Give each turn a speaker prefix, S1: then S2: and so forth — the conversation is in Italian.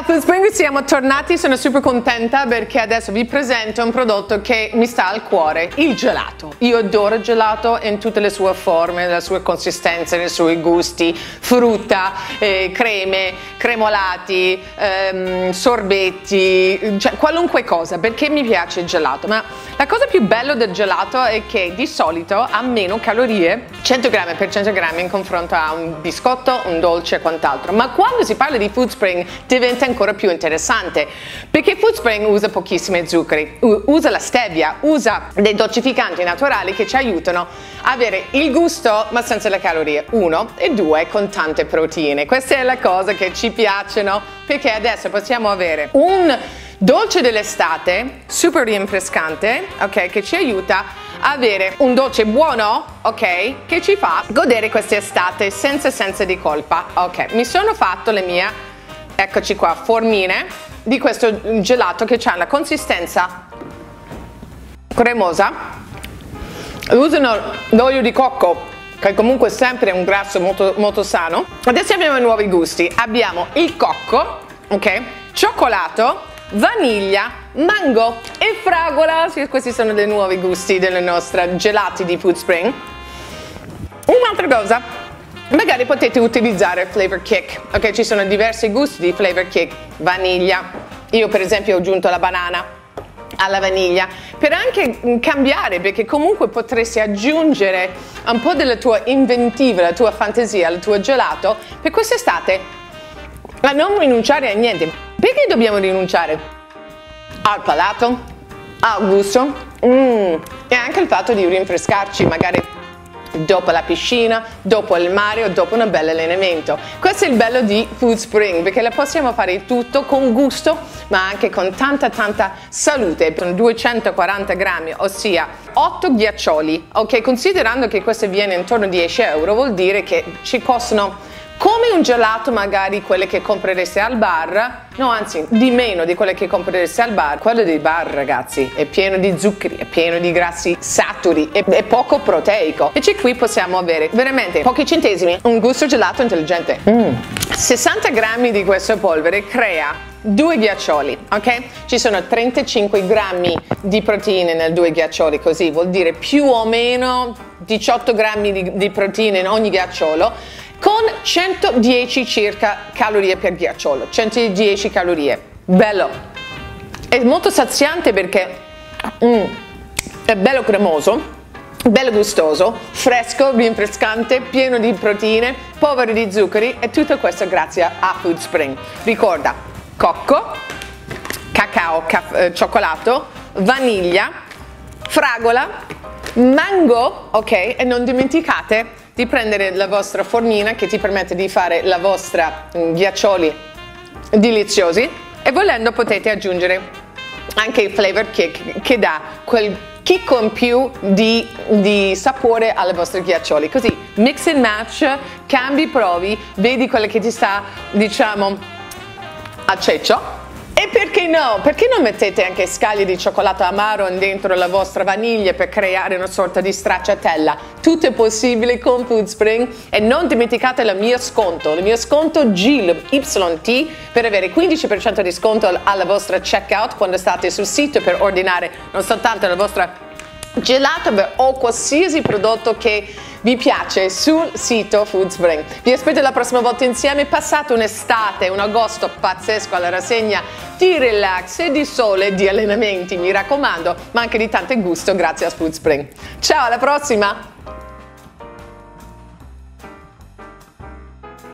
S1: Ciao Food Spring, siamo tornati, sono super contenta perché adesso vi presento un prodotto che mi sta al cuore, il gelato. Io adoro il gelato in tutte le sue forme, le sue consistenze, i suoi gusti, frutta, eh, creme, cremolati, ehm, sorbetti, cioè qualunque cosa, perché mi piace il gelato. Ma la cosa più bella del gelato è che di solito ha meno calorie, 100 grammi per 100 grammi in confronto a un biscotto, un dolce e quant'altro. Ma quando si parla di Food Spring diventa ancora più interessante perché Food Spring usa pochissimi zuccheri, usa la stevia, usa dei dolcificanti naturali che ci aiutano a avere il gusto ma senza le calorie, uno, e due, con tante proteine. Questa è la cosa che ci piacciono perché adesso possiamo avere un dolce dell'estate super rinfrescante, ok, che ci aiuta avere un dolce buono, ok, che ci fa godere quest'estate senza senza di colpa. Ok, mi sono fatto le mie eccoci qua, formine di questo gelato che ha la consistenza cremosa. Usano l'olio di cocco che comunque è sempre un grasso molto, molto sano. Adesso abbiamo i nuovi gusti. Abbiamo il cocco, ok? Cioccolato, vaniglia, mango e fragola. Questi sono dei nuovi gusti delle nostre gelati di Food Spring. Un'altra cosa, magari potete utilizzare Flavor Kick, ok? Ci sono diversi gusti di Flavor Kick, vaniglia, io per esempio ho aggiunto la banana alla vaniglia per anche cambiare perché comunque potresti aggiungere un po' della tua inventiva, la tua fantasia, il tuo gelato per quest'estate a non rinunciare a niente. Perché dobbiamo rinunciare? Al palato, al gusto mm, e anche il fatto di rinfrescarci magari dopo la piscina, dopo il mare o dopo un bel allenamento. Questo è il bello di Food Spring perché la possiamo fare tutto con gusto ma anche con tanta tanta salute. Sono 240 grammi, ossia 8 ghiaccioli. Ok, considerando che questo viene intorno a 10 euro vuol dire che ci costano come un gelato magari quelle che comprereste al bar, no anzi di meno di quelle che comprereste al bar, quello dei bar ragazzi è pieno di zuccheri, è pieno di grassi saturi, è, è poco proteico. Invece qui possiamo avere veramente pochi centesimi, un gusto gelato intelligente. Mm. 60 grammi di questa polvere crea due ghiaccioli, ok? Ci sono 35 grammi di proteine nel due ghiaccioli, così vuol dire più o meno 18 grammi di, di proteine in ogni ghiacciolo con 110 circa calorie per ghiacciolo, 110 calorie. Bello. È molto saziante perché mm, è bello cremoso, bello gustoso, fresco, rinfrescante, pieno di proteine, povero di zuccheri e tutto questo grazie a Food Spring. Ricorda, cocco, cacao, caff- eh, cioccolato, vaniglia, fragola, mango, ok? E non dimenticate di prendere la vostra formina che ti permette di fare la vostra mm, ghiaccioli deliziosi e volendo potete aggiungere anche il flavor kick che dà quel chicco in più di, di sapore alle vostre ghiaccioli. Così mix and match cambi provi vedi quello che ti sta diciamo a ceccio e perché no? Perché non mettete anche scaglie di cioccolato amaro dentro la vostra vaniglia per creare una sorta di stracciatella? Tutto è possibile con Food Spring e non dimenticate il mio sconto, il mio sconto GIL YT per avere 15% di sconto alla vostra checkout quando state sul sito per ordinare non soltanto la vostra gelato o qualsiasi prodotto che vi piace sul sito Foodspring. Vi aspetto la prossima volta insieme. Passate un'estate, un agosto pazzesco alla rassegna di relax e di sole, di allenamenti, mi raccomando, ma anche di tanto gusto grazie a Foodspring. Ciao, alla prossima!